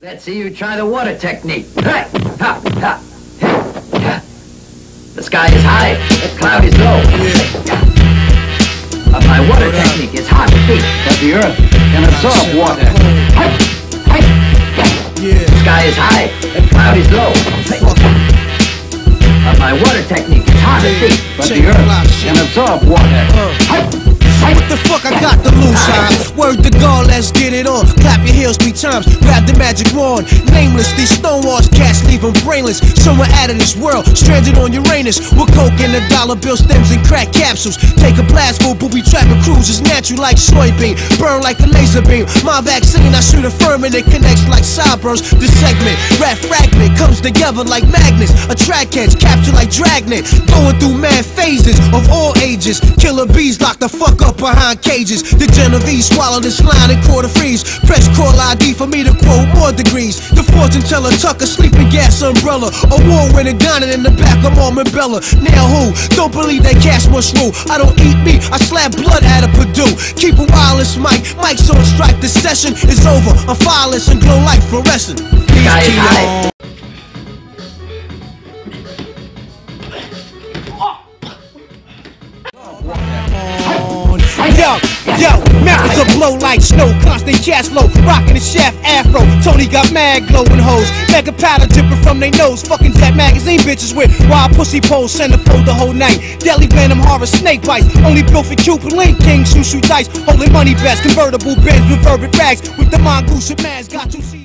Let's see you try the water technique. The sky is high, the cloud is low. But my water technique is hard to beat, but the earth can absorb water. The sky is high, the cloud is low. But my water technique is hard to beat, but the earth can absorb water. Uh. Hi. What the fuck I got to lose, huh? Ah. Clap three times, grab the magic wand. Nameless, these stonewalls cats leave them brainless. Somewhere out of this world, stranded on Uranus. With coke and the dollar bill stems and crack capsules. Take a blast, go booby trap a cruise is natural like soybean. Burn like a laser beam. My vaccine, I shoot a firm and it connects like sideburns. This segment, rap fragment, comes together like magnets. Attract heads, capture like dragnet. Going through mad phases of all ages. Killer bees lock the fuck up behind cages. The Genovese swallow this line and quarter freeze. Press call ID for me to quote more degrees. The fortune teller tuck a sleeping gas umbrella. A war winning dining in the back of Almond Bella. Now who? Don't believe that cash must rule. I don't eat meat, I slap blood out of Perdue. Keep a wireless mic, mic's on strike. The session is over. I'm fireless and glow like fluorescent. Sky Yo, yo, methods of blow like snow, constant cash flow, rocking the shaft afro. Tony got mad glowing hoes, mega powder dripping from they nose. Fucking that magazine bitches with wild pussy poles, centerfold the whole night. Deadly venom, horror, snake bites, only built for Cuban Linx, King, shoo shoo dice, holding money best, convertible bins with verbiage rags with the mongoose mask. Got two seats.